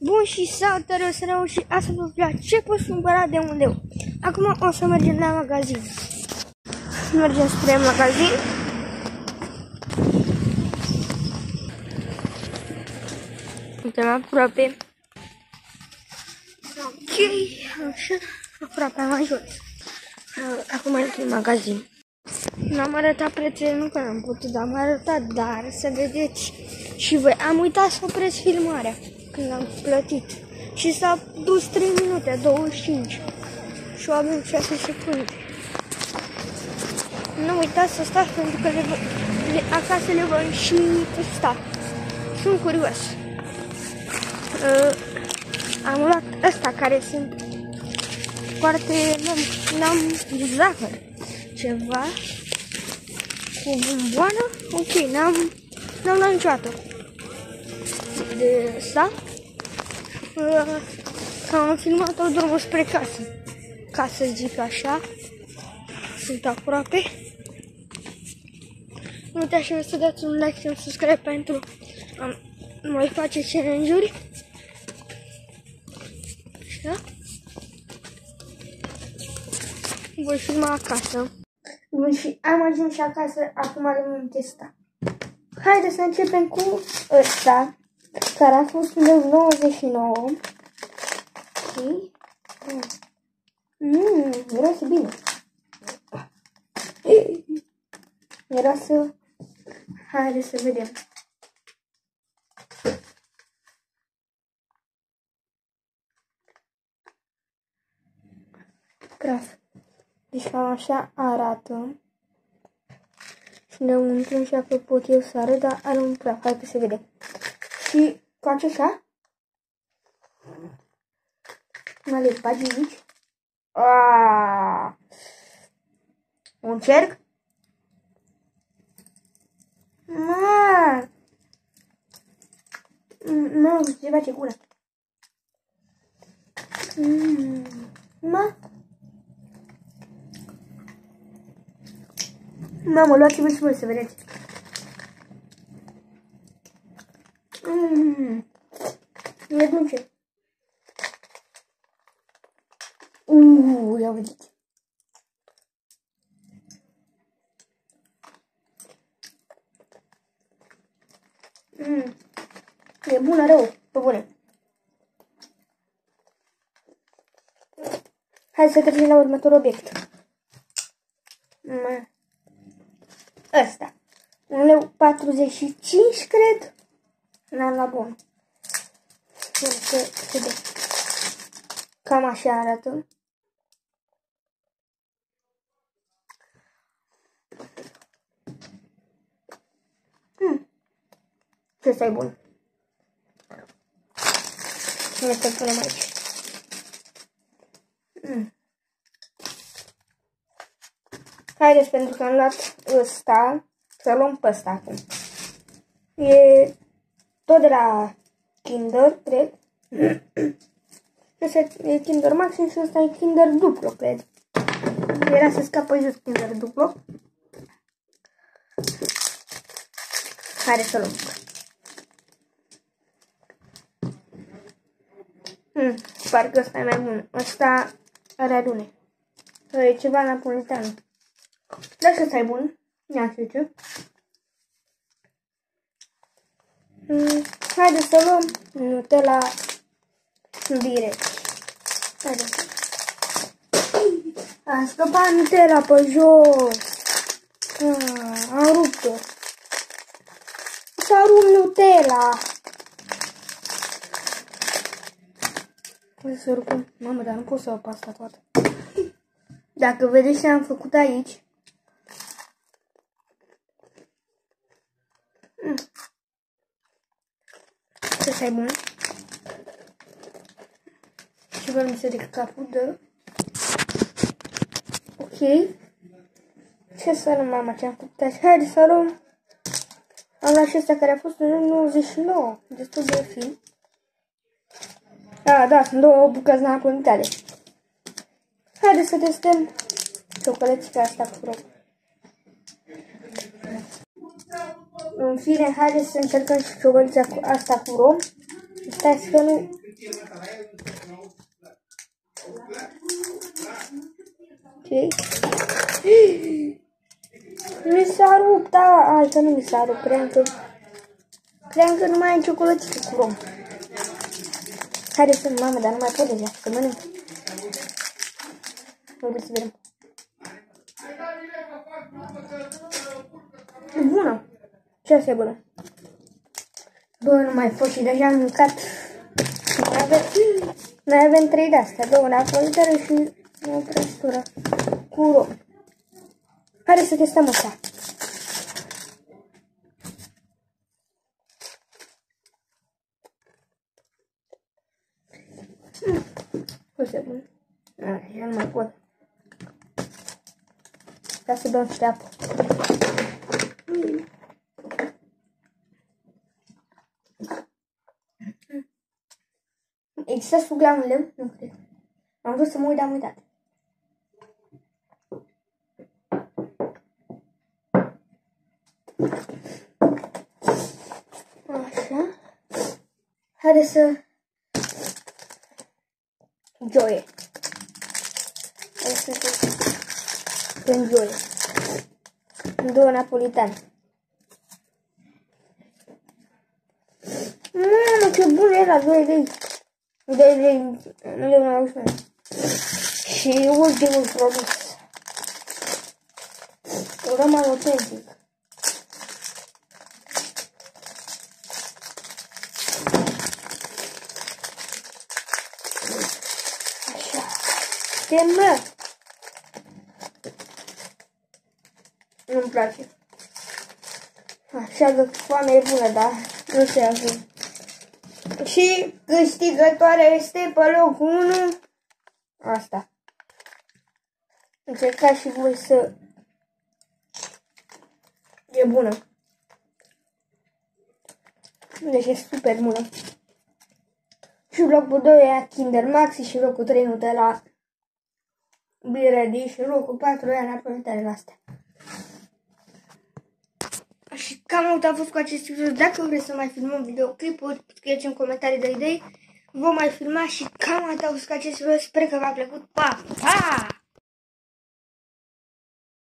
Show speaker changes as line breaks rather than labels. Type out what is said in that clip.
Bun și salutare, o să reuși asta vă plac. Ce poți cumpăra de unde eu. Acum o să mergem la magazin. Mergem spre magazin. Suntem aproape. Ok, așa, aproape am ajuns. Acum intru în magazin. N-am arătat prețele, nu că n-am putut, dar am arătat, dar să vedeți și voi. Am uitat să opresc filmarea când am plătit. Și s-a dus 3 minute, 25. Și avem 6 secunde. Nu uitați să stați pentru că le, le, acasă le vom și testa. Sunt curios. Uh, am luat ăsta care sunt foarte... N-am zahăr. Ceva cu bomboană. Ok, n-am n-am luat niciodată. De asta uh, am filmat-o drumul spre casă. Ca să zic așa. Sunt aproape. Nu uitați să dați un like și un subscribe pentru a mai face challenge-uri. Așa. Voi filma acasă. Bun, și am ajuns și acasă, acum le vom testa. Haideți să începem cu ăsta, care a fost leu 99. Și... Mmm, miroase bine. Miroase... Haideți să vedem. Graf. Deci cam așa arată. Și înăuntru nu știu dacă pot eu să arăt, dar are un praf. Hai că se vede. Și face așa. Mai le bagi aici. Aaaa! Un cerc. Ma! Nu, se face gura. Mm. Ma! Mamă, luați-vă și voi să vedeți. Mmm. E dulce. Uuu, ia vedeți. Mmm. E bună rău, pe bune. Hai să trecem la următorul obiect. Mm ăsta. Un leu 45, cred. N-am la bun. Să se Cam așa arată. Hmm. Ce stai bun. Nu să punem aici. Hmm. Haideți, pentru că am luat ăsta, să luăm pe ăsta acum. E tot de la Kinder, cred. Ăsta e Kinder Maxim și ăsta e Kinder Duplo, cred. Era să scapă jos Kinder Duplo. Haideți să luăm. Hmm, parcă ăsta e mai bun. Ăsta are adune. E ceva napolitan. Dar și ăsta e bun. Ia să ce. Mm, haideți să luăm Nutella direct. Haideți. A scăpat Nutella pe jos. Ah, am rupt-o. S-a rupt Nutella. Să rupem. Mamă, dar nu pot să o asta toată. Dacă vedeți ce am făcut aici, Ăsta e bun. Și vreau să ridic capul de... Ok. Ce să luăm, mama, ce am făcut așa? Haide să luăm... Am luat și ăsta care a fost în 99. Destul de fin. Ah, da, sunt două bucăți napolitane. Haide să testăm ciocolățica asta cu rog. În fine, haideți să încercăm și ciocălița cu asta cu rom. Stai că nu Ce? Mi s-a rupt, a, altă nu mi s-a rupt, cream că, cream că nu mai am ciocolățică cu rom. Care sunt, mamă, dar nu mai pot deja, că mănânc. Trebuie să vedem. E bună. Ce asta e bună? Bă, nu mai pot și deja am mâncat. Mai avem, mai avem trei de-astea, două napolitare și o prăjitură cu rom. Hai să testăm asta. Foarte bun. Așa nu mai pot. Ca să beau niște apă. Există sug la un lemn? Nu cred. Am vrut să mă uit, am uitat. Așa. Haide să... Joie. Hai să Enjoy. Două napolitane. Mamă, ce bun era, 2 lei. 2 lei, nu le mai ușor. Și ultimul produs. Urăm autentic. Ce mă? Nu-mi place. Așa că foamea e bună, dar nu se ajung. Și câștigătoarea este pe locul 1. Asta. Încercați și voi să... E bună. Deci e super bună. Și locul 2 e Kinder Maxi și locul 3 Nutella Be Ready și locul 4 e Napolitane astea. Și cam mult a fost cu acest video. Dacă vreți să mai filmăm videoclipuri, scrieți în comentarii de idei. Vom mai filma și cam atât a fost cu acest video. Sper că v-a plăcut. Pa! Pa!